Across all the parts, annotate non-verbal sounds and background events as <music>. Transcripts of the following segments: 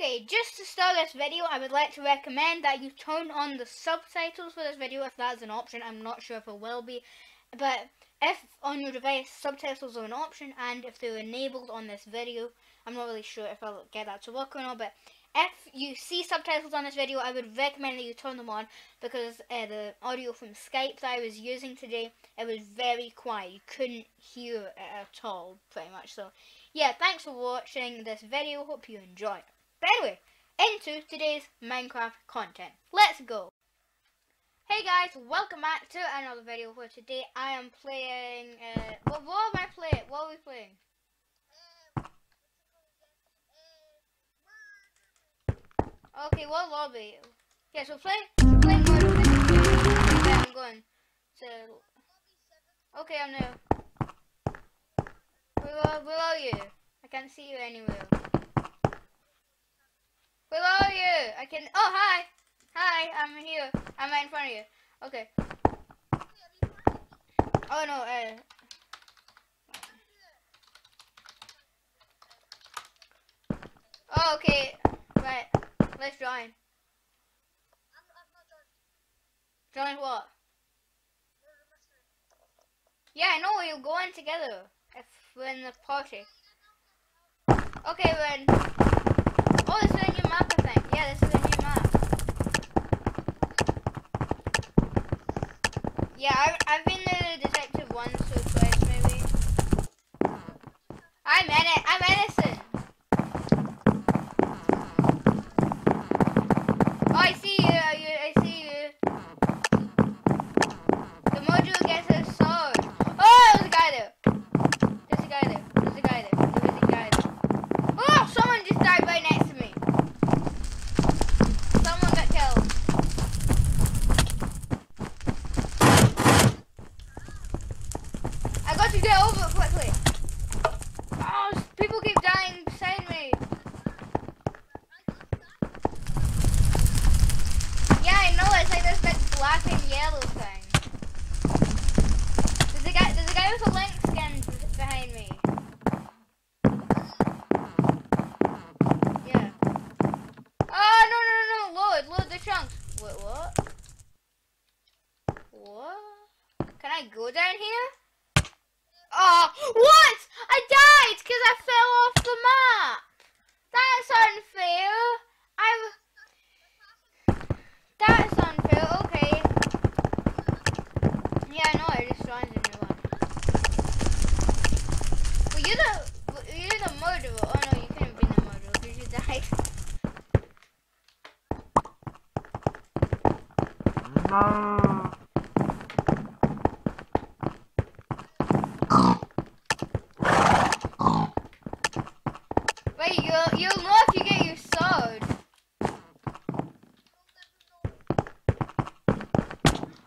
Okay, just to start this video, I would like to recommend that you turn on the subtitles for this video if that's an option. I'm not sure if it will be, but if on your device subtitles are an option and if they're enabled on this video, I'm not really sure if I'll get that to work or not, but if you see subtitles on this video, I would recommend that you turn them on because uh, the audio from Skype that I was using today, it was very quiet. You couldn't hear it at all, pretty much. So, yeah, thanks for watching this video. Hope you enjoy it. But anyway, into today's Minecraft content. Let's go! Hey guys, welcome back to another video where today I am playing, uh, what, what am I playing? What are we playing? Okay, what lobby? Yeah, so play, playing Murder Mystery. Okay, I'm going to, okay, I'm there. Where where are you? I can't see you anywhere. Are you? I can, oh hi! Hi, I'm here. I'm right in front of you. Okay. Oh no, uh. Oh, okay. Right. Let's join. Join what? Yeah, I know we'll go in together if we're in the party. Okay, then. Oh, this is a new map, I think. Yeah, this is a new map. Yeah, I've, I've been the detective once or twice, maybe. I'm in it. I'm innocent. Oh, I see you. I, I see you. The module gets a sword. Oh, there's a guy there. There's a guy there. There's a guy there. There's a guy there. Oh, someone just died right next to me. Someone got killed. I got to get over it quickly. Oh, s- people keep dying beside me. Yeah, I know. It's like this big black and yellow thing. There's a guy. There's a guy with a lynx skin b- behind me. Yeah. Oh no no no! no. Load load the chunks. Wait what? What? Can I go down here? Oh, what? I died because I fell off the map. That's unfair. I've. That's unfair. Okay. Yeah, I know. I just joined a new one. Were you the? Were you the murderer? Oh no, you couldn't be the murderer because you died. Wait, you'll you'll know if you get your sword.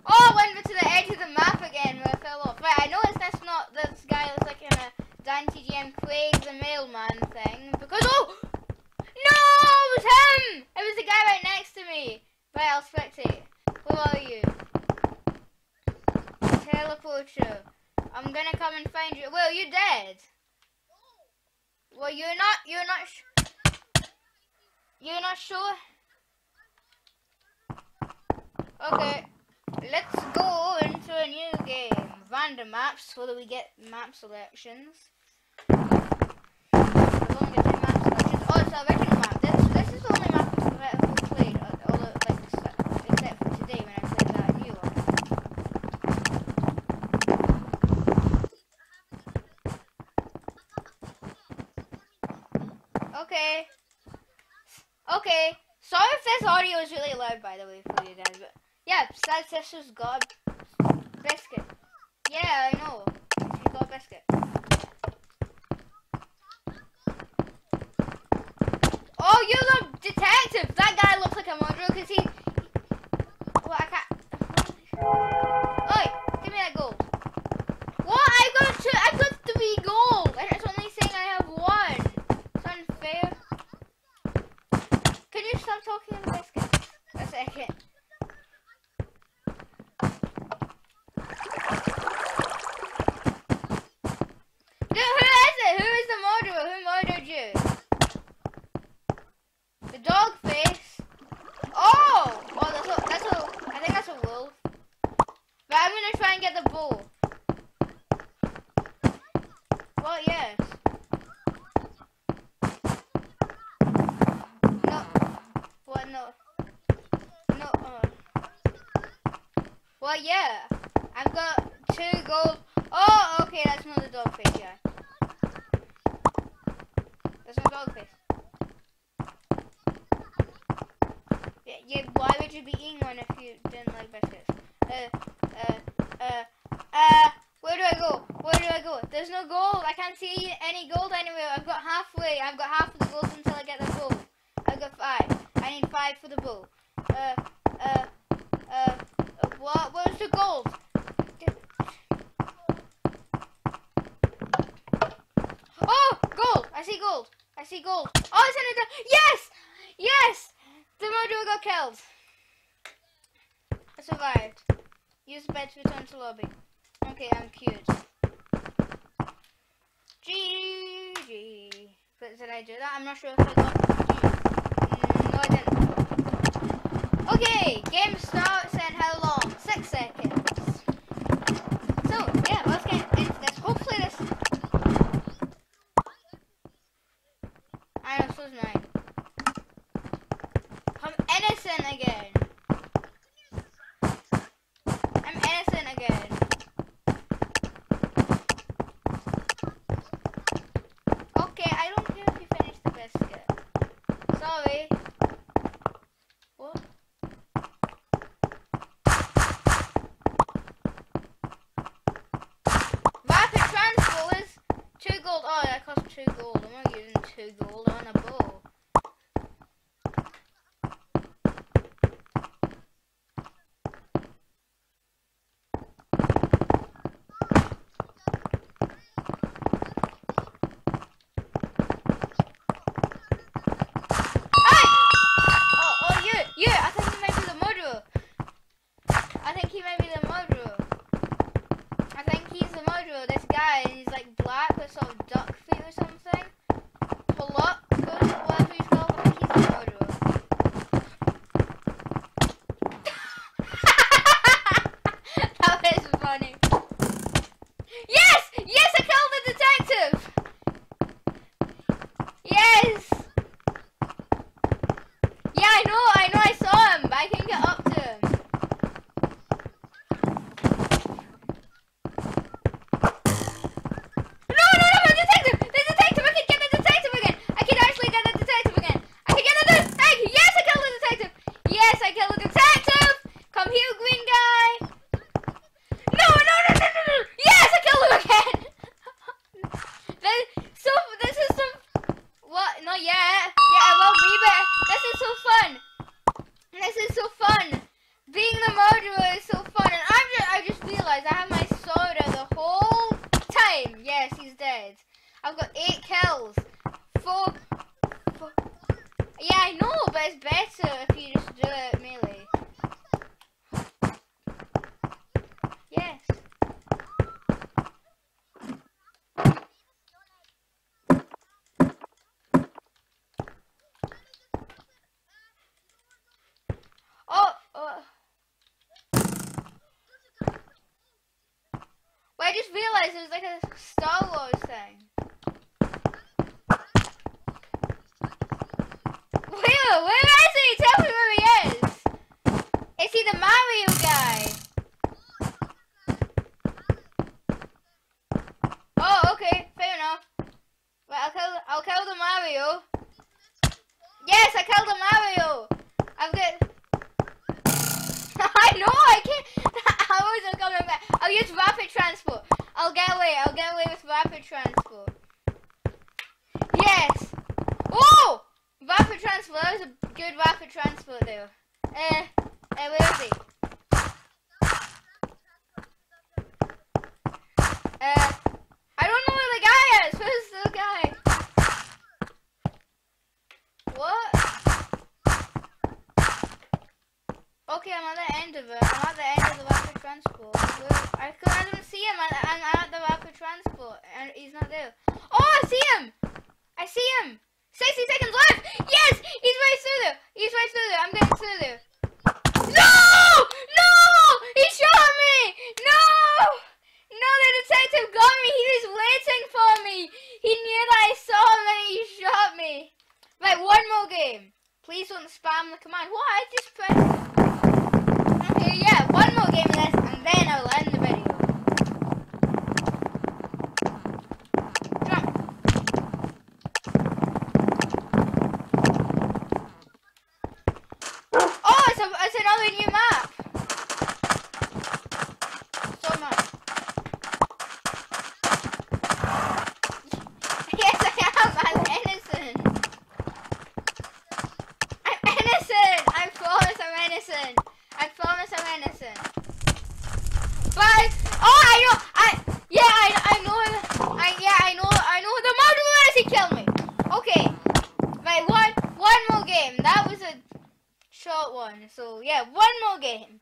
Oh, I went to the edge of the map again where I fell off. Right, I know that's not this guy that's like in a DanTDM Craig the mailman thing because oh no, it was him. It was the guy right next to me. Right, I'll spectate. Who are you? Teleporter. I'm gonna come and find you. Well, you're dead. Well, you're not. You're not. You're not sure. Okay, let's go into a new game. Random maps. So that we get map selections. We've only got two map selections. Oh, it's the original map. This, this is the only map I've ever played. uh, All the, like, except except for today when I played that new one. Okay. Okay. Sorry if this audio is really loud, by the way, for you guys. But yeah, Sad Sister's got biscuit. Yeah, I know. She's got biscuit. Oh, you're the detective. That guy looks like a murderer because he. Well, I can't. Oi, give me that gold. What? I got two. I got three gold, and it's only saying I have one. It's unfair. Can you stop talking in biscuits? A second. Dude, who is it? Who is the murderer? Who murdered you? No. No. Uh. Well, yeah. I've got two gold. Oh, okay, that's not the dog face, yeah. That's not dog face. Yeah, yeah, why would you be eating one if you didn't like biscuits? Uh, uh, uh, uh, where do I go? Where do I go? There's no gold. I can't see any gold anywhere. I've got halfway. I've got half of the gold until I get the gold. I've got five. I five for the bow. Uh, uh, uh, what? Where's the gold? Oh, gold! I see gold. I see gold. Oh, it's in the yes, yes. The murderer got killed. I survived. Use bed to return to lobby. Okay, I'm cured. GG. But did I do that? I'm not sure if I got mm, No, I didn't. Okay, game starts in how long? Six seconds. So, yeah, let's get into this. Hopefully this... I know, so's mine. I'm innocent again. I'm innocent again. Okay, I don't care if you finish the biscuit. Sorry. What? Rapid transport is two gold. Oh, that costs two gold. I'm not using two gold on a bow. Hey! Oh, oh, you, you. I think he might be the murderer. I think he might be the murderer. I think he's the murderer. This guy, and he's like black with sort of duck feet or something. Pull up, whatever he's called. I think he's the murderer. that was funny. Yes! Yes, I killed the detective! Yes! Yeah, I know, I know, I saw him, but I can't get up to him. No, no, no, the detective! The detective! I can get the detective again! I can actually get the detective again! I can get the detective! Yes, I killed the detective! Yes, I killed the detective! Come here, green guy! No, no, no, no, no, no! Yes, I killed him again! This, so, this is some... What? Not yet. Yeah, I will be, but this is so fun. This is so fun. Being the murderer is so fun, and I'm just, I just realized I have my sword out the whole time. Yes, he's dead. I've got eight kills. Four, four. Yeah, I know, but it's better if you just do it melee. Yes. Oh, oh. Well, I just realized it was like a Star Wars thing. Where? Where is he? Tell me where he is. Is he the Mario guy? Oh, okay, fair enough. Right, I'll kill, I'll kill the Mario. Yes, I killed the Mario. I've got. <laughs> I know I can't. <laughs> I wasn't coming back. I'll use rapid transport. I'll get away. I'll get away with rapid transport. Yes. Oh, rapid transport. That was a good rapid transport there. Eh, eh, where is he? Uh, I don't know where the guy is. Where's the guy? What? Okay, I'm at the end of it. I'm at the end of the rapid transport. Where, I, don't see him. I, I'm at the rapid transport, and he's not there. Oh, I see him! I see him! 60 seconds left! Yes! He's right through there! He's right through there! I'm getting through there. game.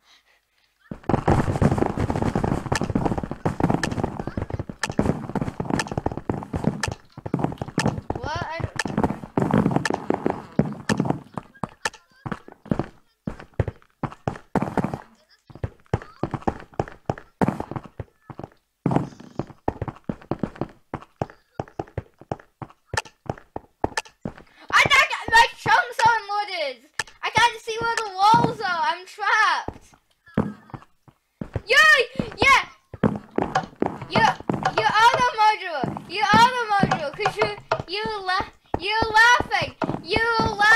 You laugh. You laughing. You laughing.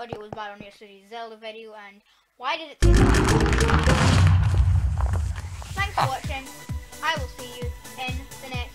audio was bad on yesterday's Zelda video and why did it Thanks for watching. I will see you in the next